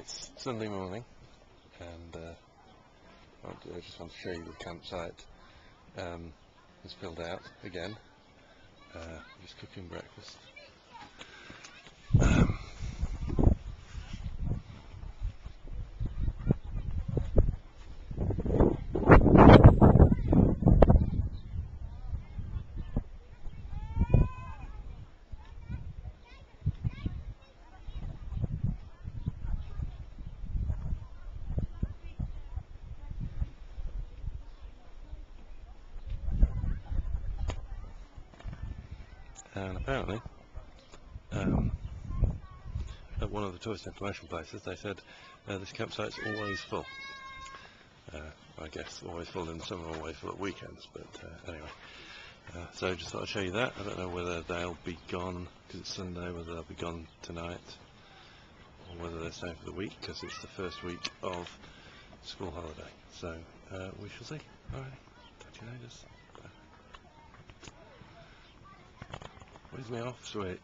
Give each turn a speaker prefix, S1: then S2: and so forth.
S1: It's Sunday morning, and uh, I just want to show you the campsite. Um, it's filled out again. Uh, just cooking breakfast. And apparently, um, at one of the tourist information places, they said uh, this campsite's always full. Uh, I guess always full in the summer, always full at weekends, but uh, anyway. Uh, so just thought I'd show you that. I don't know whether they'll be gone, because it's Sunday, whether they'll be gone tonight, or whether they're staying for the week, because it's the first week of school holiday. So uh, we shall see. Alright, talk to you later. Where's my off switch?